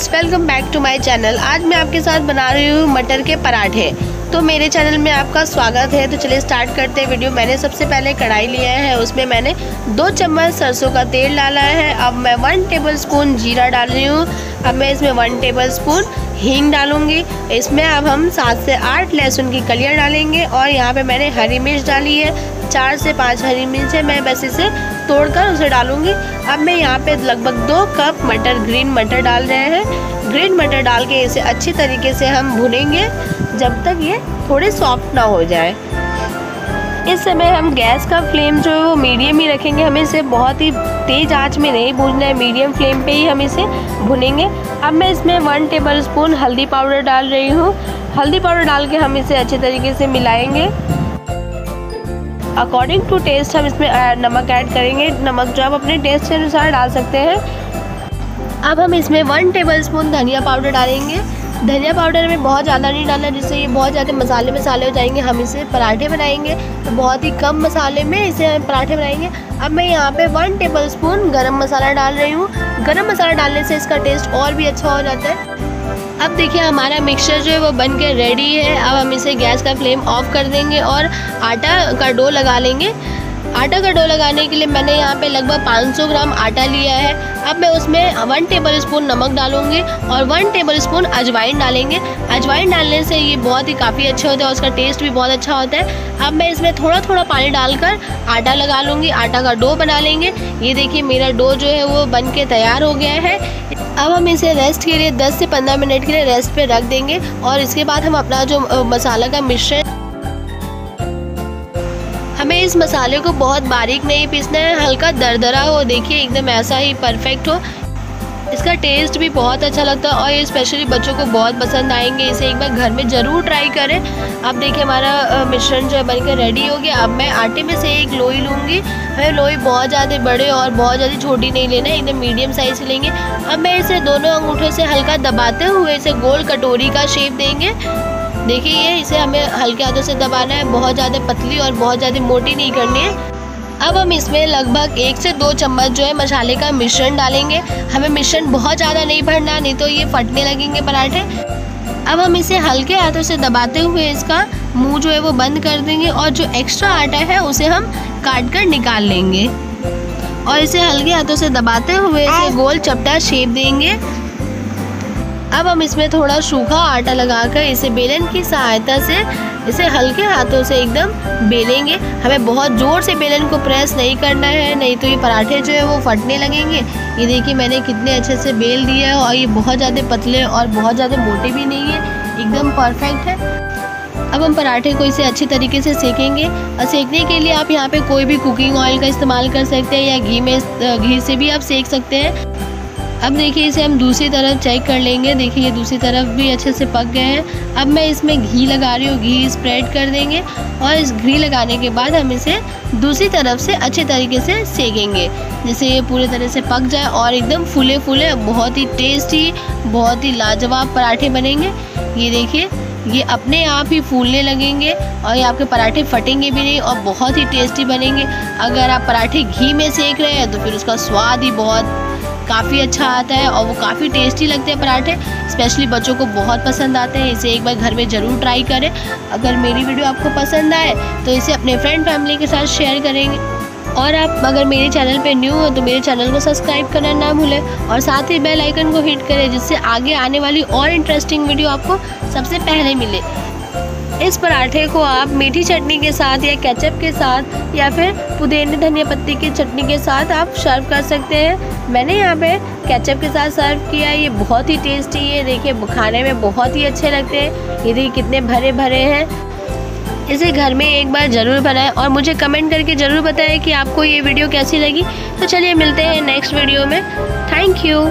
Welcome back to my channel आज मैं आपके साथ बना रही हूँ मटर के पराठे। तो मेरे चैनल में आपका स्वागत है। तो चलिए स्टार्ट करते हैं वीडियो मैंने सबसे पहले कढ़ाई लिया है। उसमें मैंने दो चम्मच सरसों का तेल डाला है। अब मैं वन टेबल स्पून जीरा डाल रही हूँ। अब मैं इसमें वन टेबल स्पून हींग डालूँगी। इसमें अब हम सात से आठ लहसुन की कलियाँ डालेंगे और यहाँ पे मैंने हरी मिर्च डाली है। चार से पाँच हरी मिर्च है, मैं बस इसे तोड़कर उसे डालूँगी। अब मैं यहाँ पे लगभग दो कप मटर, ग्रीन मटर डाल रहे हैं। ग्रीन मटर डाल के इसे अच्छी तरीके से हम भुनेंगे जब तक ये थोड़े सॉफ्ट ना हो जाए। इस समय हम गैस का फ्लेम जो है वो मीडियम ही रखेंगे। हमें इसे बहुत ही तेज़ आँच में नहीं भूनना है, मीडियम फ्लेम पे ही हम इसे भुनेंगे। अब मैं इसमें वन टेबल स्पून हल्दी पाउडर डाल रही हूँ। हल्दी पाउडर डाल के हम इसे अच्छे तरीके से मिलाएँगे। अकॉर्डिंग टू टेस्ट हम इसमें नमक ऐड करेंगे। नमक जो आप अपने टेस्ट के अनुसार डाल सकते हैं। अब हम इसमें वन टेबल स्पून धनिया पाउडर डालेंगे। धनिया पाउडर में बहुत ज़्यादा नहीं डालना, जिससे ये बहुत ज़्यादा मसाले मसाले हो जाएँगे, हम इसे पराठे बनाएँगे। तो बहुत ही कम मसाले में इसे हम पराठे बनाएँगे। अब मैं यहाँ पे वन टेबल स्पून गर्म मसाला डाल रही हूँ। गर्म मसाला डालने से इसका टेस्ट और भी अच्छा हो जाता है। अब देखिए, हमारा मिक्सचर जो है वो बन के रेडी है। अब हम इसे गैस का फ्लेम ऑफ़ कर देंगे और आटा का डो लगा लेंगे। आटा का डो लगाने के लिए मैंने यहाँ पे लगभग 500 ग्राम आटा लिया है। अब मैं उसमें वन टेबल स्पून नमक डालूँगी और वन टेबल स्पून अजवाइन डालेंगे। अजवाइन डालने से ये बहुत ही काफ़ी अच्छा होता है उसका टेस्ट भी बहुत अच्छा होता है। अब मैं इसमें थोड़ा थोड़ा पानी डालकर आटा लगा लूँगी। आटा का डो बना लेंगे। ये देखिए मेरा डो जो है वो बन के तैयार हो गया है। अब हम इसे रेस्ट के लिए 10 से 15 मिनट के लिए रेस्ट पे रख देंगे और इसके बाद हम अपना जो मसाला का मिश्रण इस मसाले को बहुत बारीक नहीं पीसना है, हल्का दरदरा हो, देखिए, एकदम ऐसा ही परफेक्ट हो। इसका टेस्ट भी बहुत अच्छा लगता है और ये स्पेशली बच्चों को बहुत पसंद आएँगे। इसे एक बार घर में ज़रूर ट्राई करें। अब देखिए, हमारा मिश्रण जो है बनकर रेडी हो गया। अब मैं आटे में से एक लोई लूँगी। हमें लोई बहुत ज़्यादा बड़े और बहुत ज़्यादा छोटी नहीं लेना है एकदम मीडियम साइज़ लेंगे। अब मैं इसे दोनों अंगूठों से हल्का दबाते हुए इसे गोल कटोरी का शेप देंगे। देखिए ये इसे हमें हल्के हाथों से दबाना है। बहुत ज़्यादा पतली और बहुत ज़्यादा मोटी नहीं करनी है। अब हम इसमें लगभग एक से दो चम्मच जो है मसाले का मिश्रण डालेंगे। हमें मिश्रण बहुत ज़्यादा नहीं भरना नहीं तो ये फटने लगेंगे पराठे। अब हम इसे हल्के हाथों से दबाते हुए इसका मुँह जो है वो बंद कर देंगे और जो एक्स्ट्रा आटा है उसे हम काट कर निकाल लेंगे। और इसे हल्के हाथों से दबाते हुए इसे गोल चपटा शेप देंगे। अब हम इसमें थोड़ा सूखा आटा लगाकर इसे बेलन की सहायता से, इसे हल्के हाथों से एकदम बेलेंगे। हमें बहुत ज़ोर से बेलन को प्रेस नहीं करना है, नहीं तो ये पराठे जो है वो फटने लगेंगे। ये देखिए, मैंने कितने अच्छे से बेल दिया है और ये बहुत ज़्यादा पतले और बहुत ज़्यादा मोटे भी नहीं है, एकदम परफेक्ट है। अब हम पराठे को इसे अच्छी तरीके से सेकेंगे। और सेकने के लिए आप यहाँ पे कोई भी कुकिंग ऑयल का इस्तेमाल कर सकते हैं या घी में घी से भी आप सेक सकते हैं। अब देखिए, इसे हम दूसरी तरफ़ चेक कर लेंगे। देखिए, ये दूसरी तरफ़ भी अच्छे से पक गए हैं। अब मैं इसमें घी लगा रही हूँ। घी स्प्रेड कर देंगे और इस घी लगाने के बाद हम इसे दूसरी तरफ़ से अच्छे तरीके से सेकेंगे, जिससे ये पूरे तरह से पक जाए और एकदम फूले फूले बहुत ही टेस्टी बहुत ही लाजवाब पराठे बनेंगे। ये देखिए, ये अपने आप ही फूलने लगेंगे और ये आपके पराठे फटेंगे भी नहीं और बहुत ही टेस्टी बनेंगे। अगर आप पराठे घी में सेक रहे हैं तो फिर उसका स्वाद ही बहुत काफ़ी अच्छा आता है और वो काफ़ी टेस्टी लगते हैं पराठे स्पेशली बच्चों को बहुत पसंद आते हैं। इसे एक बार घर में ज़रूर ट्राई करें। अगर मेरी वीडियो आपको पसंद आए तो इसे अपने फ्रेंड फैमिली के साथ शेयर करेंगे। और आप अगर मेरे चैनल पे न्यू हो तो मेरे चैनल को सब्सक्राइब करना ना भूलें और साथ ही बेल आइकन को हिट करें, जिससे आगे आने वाली और इंटरेस्टिंग वीडियो आपको सबसे पहले मिले। इस पराठे को आप मीठी चटनी के साथ या केचप के साथ या फिर पुदीने धनिया पत्ती की चटनी के साथ आप सर्व कर सकते हैं। मैंने यहाँ पे केचप के साथ सर्व किया, ये बहुत ही टेस्टी है, देखिए, खाने में बहुत ही अच्छे लगते हैं। ये देखिए कितने भरे भरे हैं। इसे घर में एक बार ज़रूर बनाएँ और मुझे कमेंट करके ज़रूर बताएँ कि आपको ये वीडियो कैसी लगी। तो चलिए मिलते हैं नेक्स्ट वीडियो में। Thank you